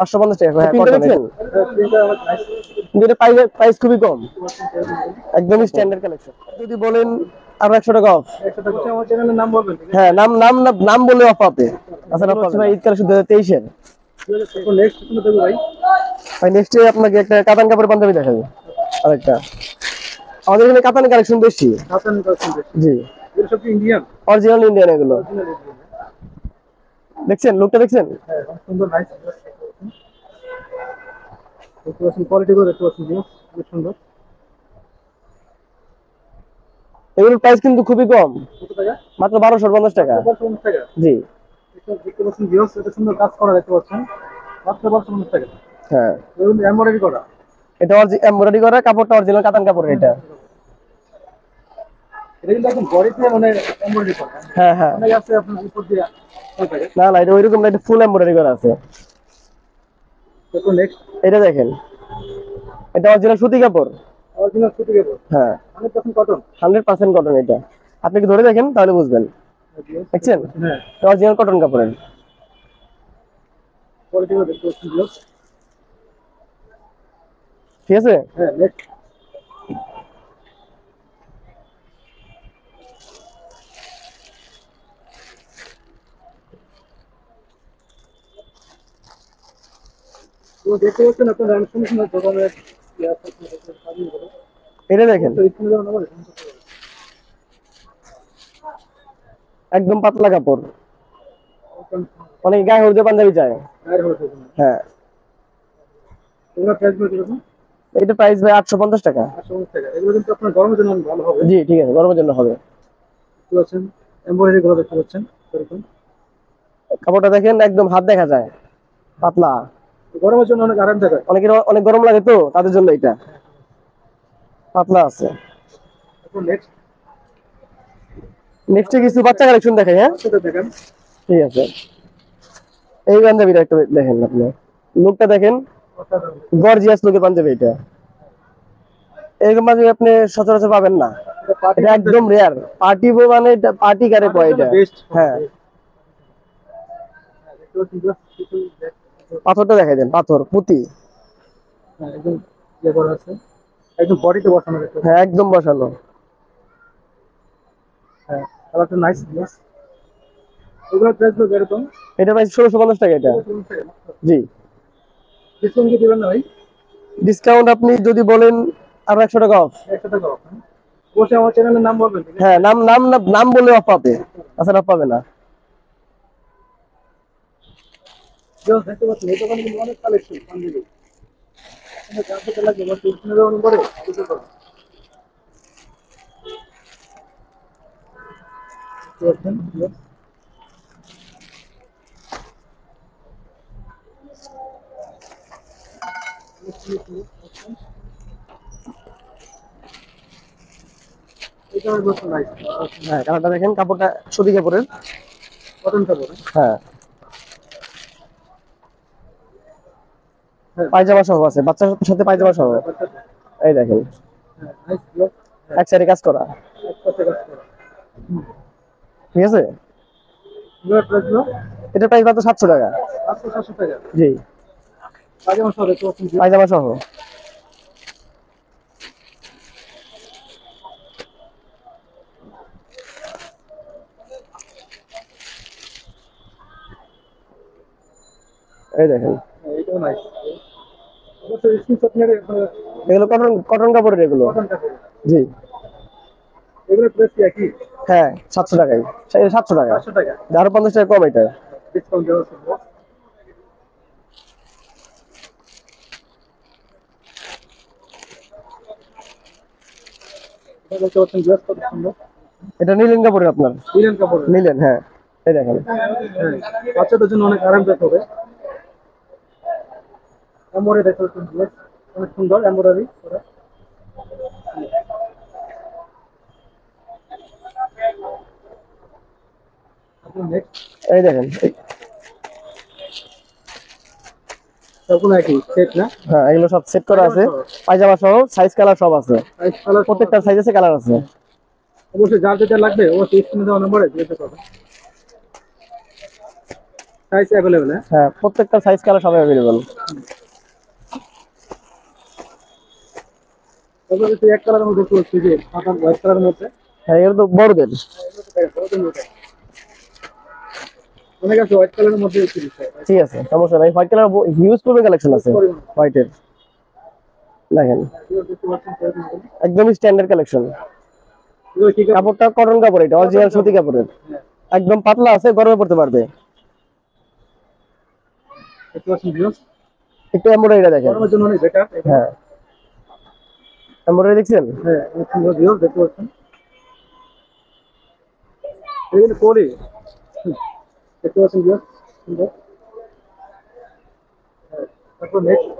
পাঁচশো পঞ্চাশ টাকা হ্যাঁ এটা প্রাইস প্রাইস খুবই কম। একদমই স্ট্যান্ডার্ড কালেকশন যদি বলেন আরও একশো টাকা অফ আমার চ্যানেলের নাম বলবেন হ্যাঁ নাম নাম নাম- নাম বলে অফ পাবে আচ্ছা অফ ভাই। ঈদ কালেকশন দু হাজার তেইশের। নেক্সট কোনো দেবো ভাই? ভাই নেক্সট আপনাকে একটা কাতান কাপড়ের পাঞ্জাবি দেখাবো। আরেকটা। আমাদের এখানে কাতান কালেকশন বেশি। হাসান পার্সেন্টেজ জি। এগুলো সব ইন্ডিয়ান অরিজিনাল ইন্ডিয়ান এগুলো। দেখছেন? লুকটা দেখছেন? হ্যাঁ সুন্দর নাইস দেখতে পাচ্ছেন দেখতে পাচ্ছেন সুন্দর। এগুলোর প্রাইস কিন্তু খুবই কম। মাত্র বারোশো পঞ্চাশ টাকা। জি। এটা দেখতে পাচ্ছেন জিনিস এটা সুন্দর কাজ করা দেখতে পাচ্ছেন। মাত্র বারোশো পঞ্চাশ টাকা। হ্যাঁ। এমব্রয়ডারি করা। এটা এমব্রয়ডারি করা কাপড়টা অরিজিনাল কাতান কাপড় এটা। এটা কিন্তু একদম বডিতে মানে করা। হ্যাঁ হ্যাঁ। না না এটা ওইরকম না এটা ফুল এমব্রয়ডারি করা আছে। তারপর নেক্সট এটা দেখেন। এটা অরিজিনাল সুতি কাপড়। অরিজিনাল সুতি কাপড়? হ্যাঁ। Hundred percent cotton hundred percent cotton এটা। আপনি কি ধরে দেখেন তাহলে বুঝবেন। দেখছেন? হ্যাঁ। অরিজিনাল কটন কাপড়ের। কোয়ালিটি দেখতে ঠিক আছে? হ্যাঁ নেক্সট দেখতে পাচ্ছেন আপনার রান দোকানের। এটা দেখেন। একদম পাতলা কাপড়। অনেক গায়ে হলদে পাঞ্জাবি চায়। হ্যাঁ। এটা প্রাইস ভাই আটশো পঞ্চাশ টাকা। জি ঠিক আছে গরমের জন্য হবে। দেখতে গুলো দেখতে পাচ্ছেন, কাপড়টা দেখেন একদম হাত দেখা যায়। পাতলা। গরমের জন্য অনেক আরামদায়ক হয়। অনেকের অনেক গরম লাগে তো তাদের জন্য এটা। পাতলা আছে। নেক্সটে কিছু বাচ্চা কালেকশন দেখাই হ্যাঁ? ঠিক আছে। এই পাঞ্জাবিটা একটু দেখেন আপনি। লুকটা দেখেন। গর্জিয়াস লুকের পাঞ্জাবি এটা। এরকম পাঞ্জাবি আপনি সচরাচর পাবেন না। এটা একদম রেয়ার পার্টি মানে এটা পার্টি কারে কয় এটা। হ্যাঁ। হ্যাঁ, পাথরটা দেখাই দেন পাথর পুঁতি। হ্যাঁ, একদম ইয়ে বডিতে বসানো হ্যাঁ একদম বসানো। হ্যাঁ, কালারটা নাইস এগুলো প্রাইসগুলো এরকম। এটা প্রাইস ষোলোশো পঞ্চাশ টাকা এটা। জি। ডিসকাউন্ট কি দিবেন না ভাই? ডিসকাউন্ট আপনি যদি বলেন আরও একশো টাকা অফ একশো টাকা off, হ্যাঁ? অবশ্যই আমার চ্যানেলের নাম বলবেন। হ্যাঁ নাম নাম নাম- বলে অফ পাবে। অফ পাবে না। দেখতে পাচ্ছেন এই দোকানে কিন্তু অনেক কালেকশন পাঞ্জাবি লাগবে নাইস হ্যাঁ কালারটা দেখেন কাপড়টা সুতি কাপড়ের। কটন কাপড়। হ্যাঁ। পায়জামা সহ আছে, বাচ্চার সাথে পায়জামা সহ। এই দেখেন। হ্যাঁ এক সাইডে কাজ করা। ঠিক আছে? এটা প্রাইস মাত্র সাতশো টাকা। জি। পায়জামা সহ। এই দেখেন হ্যাঁ, এটাও নাইস অবশ্যই স্ক্রিনশট মেরে এগুলো কটন কটন কাপড়ের এগুলো? জি। এগুলোর প্রাইস কি একই? হ্যাঁ টাকা। টাকা। আরও টাকা কম এটা। ডিসকাউন্ট দেওয়া আছে। নীলেন কাপড়ের আপনার? লিলেন কাপড় নিলেন হ্যাঁ। এই দেখেন। হ্যাঁ। বাচ্চাদের জন্য অনেক আরামদায়ক হবে। পাচ্ছেন ড্রেস অনেক সুন্দর এমব্রয়ডারি করা এই দেখেন হ্যাঁ এগুলো সব সেট করা আছে। পায়জামা সহ সাইজ কালার সব আছে। প্রত্যেকটা সাইজ আছে কালার আছে। অবশ্যই যার যেটা লাগবে অবশ্যই স্ক্রিনে দেওয়া নম্বরে যেতে পারবে সাইজ অ্যাভেলেবেল হ্যাঁ? হ্যাঁ প্রত্যেকটা সাইজ কালার সব অ্যাভেলেবল তারপরে এক কালারের মধ্যে দেখতে পাচ্ছি যে সাদা হোয়াইট কালারের মধ্যে। হ্যাঁ এগুলো তো বড়দের। অনেক আছে হোয়াইট কালারের মধ্যে ঠিক আছে সমস্যা নাই। হোয়াইট কালার হিউজ পরিমাণ কালেকশন আছে হোয়াইটের দেখেন দেখতে পাচ্ছেন সেরকম মতো। একদমই স্ট্যান্ডার্ড কালেকশন কাপড়টা কটন কাপড় এটা অরিজিনাল সুতি কাপড়ের। একদম পাতলা আছে গরমে পড়তে পারবে। একটু দেখেন। জন্য অনেক বেটার হ্যাঁ। এমব্রয়ডারি দেখছেন? হ্যাঁ দেখতে পাচ্ছেন। এগুলো কোলি দেখতে পাচ্ছেন ভিউস সুন্দর হ্যাঁ, তারপর নেক্সট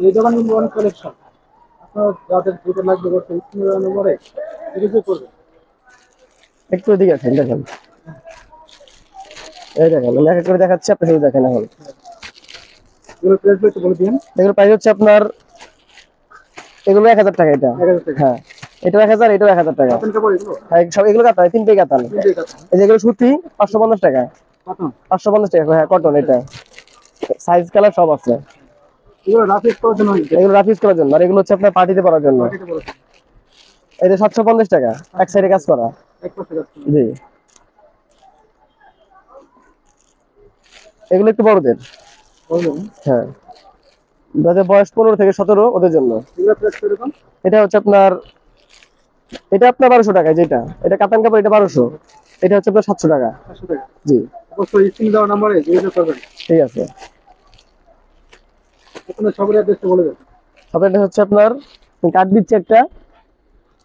এই দোকানে কালেকশন আপনার যাদের যেটা লাগবে বলতে স্ক্রিনে নম্বরে রিভিউ করবেন একটু এদিকে দেখেন। এই দেখেন আমি এক করে দেখাচ্ছি আপনি শুধু দেখেন এখন। এগুলো প্রাইস হচ্ছে আপনার এগুলো এক হাজার টাকা এটা। হ্যাঁ এটাও এক হাজার এটাও এক হাজার টাকা। এগুলো? হ্যাঁ সব এগুলো কাতান তিনটেই কাতান। তিনটে কাতান। এই যে সুতি পাঁচশো পঞ্চাশ টাকা। পাঁচশো পঞ্চাশ টাকা হ্যাঁ কটন এটা। সাইজ কালার সব আছে। এগুলো রাফিস করার জন্য এগুলো রাফিস করার জন্য আর এগুলো হচ্ছে আপনার পার্টিতে পরার জন্য। এটা বলেছেন এটা সাতশো পঞ্চাশ টাকা এক সাইডে কাজ করা। এক পাশে যাচ্ছে জি। এগুলো একটু বড়দের। হ্যাঁ। যাদের বয়স পনেরো থেকে সতেরো ওদের জন্য। এটা হচ্ছে আপনার এটা আপনার বারোশো টাকা যেটা। এটা কাতান কাপড় এটা বারোশো। এটা হচ্ছে আপনার সাতশো টাকা। জি। ঠিক আছে। আপনার সবার অ্যাড্রেসটা বলে দেন। তারপরে এটা হচ্ছে আপনার কার্ড দিচ্ছে একটা।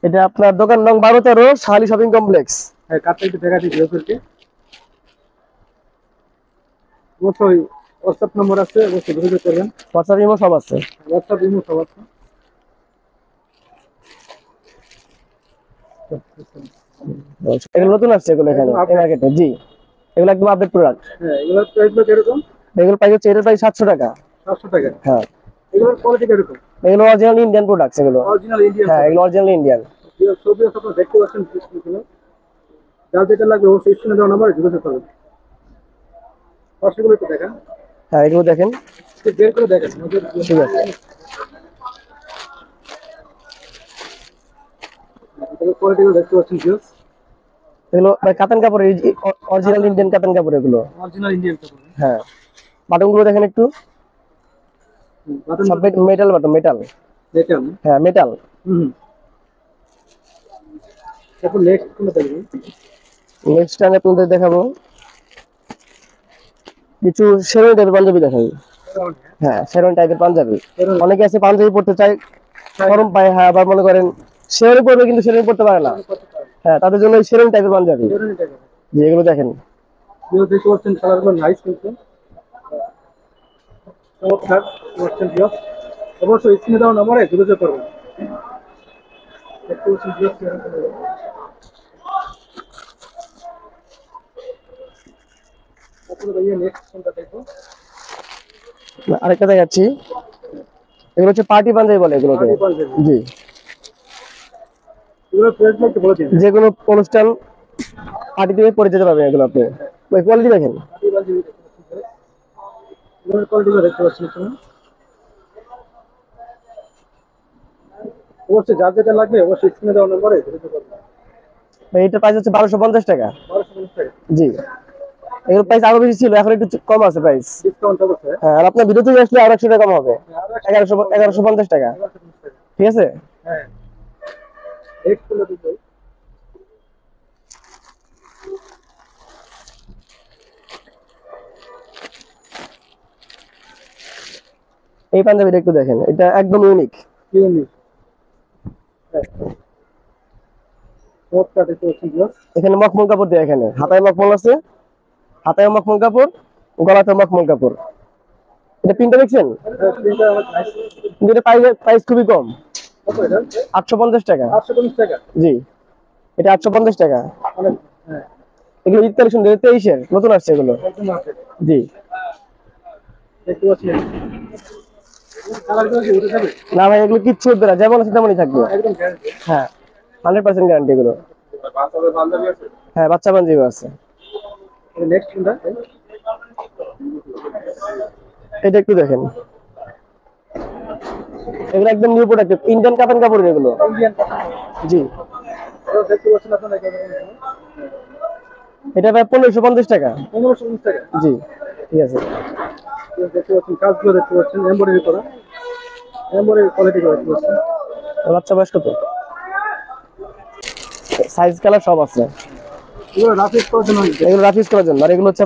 এটা আপনার দোকান নং বারো তেরো শাহালি শপিং কমপ্লেক্স হ্যাঁ কার্ডটা একটু দেখা দিই অবশ্যই হোয়াটসঅ্যাপ নম্বর আছে অবশ্যই যোগাযোগ করবেন। হোয়াটসঅ্যাপ ইমো সব আছে। হোয়াটসঅ্যাপ ইমো সব আছে। এগুলো নতুন আসছে এগুলো এখানে মার্কেটে জি। এগুলো একদম আপডেট প্রোডাক্ট হ্যাঁ কীরকম? এগুলো প্রাইস হচ্ছে এটার প্রাইস সাতশো টাকা। টাকা। হ্যাঁ। এগুলোর কোয়ালিটি কীরকম? এগুলো অরিজিনাল ইন্ডিয়ান প্রোডাক্টস এগুলো। অরিজিনাল ইন্ডিয়ান হ্যাঁ এগুলো অরিজিনাল ইন্ডিয়ান ছবি আপনারা দেখতে পাচ্ছেন যার যেটা লাগবে অবশ্যই স্ক্রিনে দেওয়া নাম্বারে যোগাযোগ করবেন। পাশেগুলো একটু দেখান। হ্যাঁ এগুলো দেখেন। একটু বের করে দেখেন ঠিক আছে। কোয়ালিটিগুলো দেখতে পাচ্ছেন ভিউস এগুলো ভাই কাতান কাপড় অরিজিনাল ইন্ডিয়ান কাতান কাপড় এগুলো। অরিজিনাল ইন্ডিয়ান কাপড়। হ্যাঁ। বাটনগুলো দেখেন একটু। সব মেটাল বাটন মেটাল দেখেন হ্যাঁ মেটাল হুম নেক্সট কোনটা দেখবেন নেক্সট আমি আপনাদের দেখাবো। কিছু শেরওয়ানি টাইপের পাঞ্জাবি দেখাই। হ্যাঁ। শেরওয়ানি টাইপের পাঞ্জাবি। অনেকে আছে পাঞ্জাবি পড়তে চায় গরম পায় হ্যাঁ আবার মনে করেন শেরওয়ানি পরবে কিন্তু শেরওয়ানি পড়তে পারে না। হ্যাঁ তাদের জন্য শেরওয়ানি টাইপের পাঞ্জাবি। জি এগুলো দেখেন। দেখতে পাচ্ছেন কালারগুলো নাইস কিন্তু। চমৎকার পাচ্ছেন ভিউস অবশ্যই স্ক্রিনে দেওয়া নাম্বারে যোগাযোগ করবেন। আরেকটা দেখাচ্ছি। এগুলো হচ্ছে পার্টি পাঞ্জাবি বলে এগুলোকে। পাঞ্জাবি। জি। এগুলোর প্রাইস একটু বলে দিন। যে কোনো অনুষ্ঠান পার্টি দিয়ে পরে যেতে পারবেন এগুলো আপনি কোয়ালিটি দেখেন পার্টি পাঞ্জাবি দেখতে পাচ্ছেন এগুলোর কোয়ালিটিগুলো দেখতে পাচ্ছেন এখানে অবশ্যই যার যেটা লাগবে অবশ্যই স্ক্রিনে দেওয়া নাম্বারে যোগাযোগ করবেন এইটার প্রাইস হচ্ছে বারোশো পঞ্চাশ টাকা। বারোশো পঞ্চাশ টাকা। জি। এগুলো প্রাইস আরও বেশি ছিল এখন একটু কম আছে প্রাইস ডিসকাউন্ট হ্যাঁ আর আপনার ভিডিও থেকে আসলে আরও একশো টাকা কম হবে। আরও একশো এগারোশো এগারোশো পঞ্চাশ টাকা। ঠিক আছে? হ্যাঁ। এই পাঞ্জাবিটা একটু দেখেন এটা একদম ইউনিক এখানে মখমল কাপড় দেয় এখানে। হাতায় মখমল আছে হাতায় মখমল কাপড় গলাতে মখমল কাপড়। এটা দেখছেন প্রিন্টটা কিন্তু এটা প্রাইস প্রাইস খুবই কম। আটশো পঞ্চাশ টাকা। জি। এটা আটশো পঞ্চাশ টাকা। হ্যাঁ। এগুলো ঈদ কালেকশন তেইশের। নতুন আসছে এগুলো। জি দেখতে পাচ্ছেন কালারগুলো কি উঠে যাবে না ভাই এগুলো কিচ্ছু উঠবে না। যেমন আছে তেমনই থাকবে। হ্যাঁ হান্ড্রেড পার্সেন্ট গ্যারান্টি এগুলো। হ্যাঁ বাচ্চা পাঞ্জিও আছে। এটা একটু দেখেন। এগুলো একদম নিউ প্রোডাক্ট ইন্ডিয়ান কাপড় কাপড় এগুলো। জি। এটা ভাই পনেরোশো পঞ্চাশ টাকা। পনেরোশো টাকা। জি ঠিক আছে। দেখতে পাচ্ছেন কাজগুলো দেখতে পাচ্ছেন এমব্রয়ডারি করা। এমব্রয়ডারি কোয়ালিটি করা দেখতে পাচ্ছেন। বাচ্চা বয়স কত? সাইজ কালার সব আছে। এগুলো রাফিস করার জন্য। এগুলো রাফিস করার জন্য আর এগুলো হচ্ছে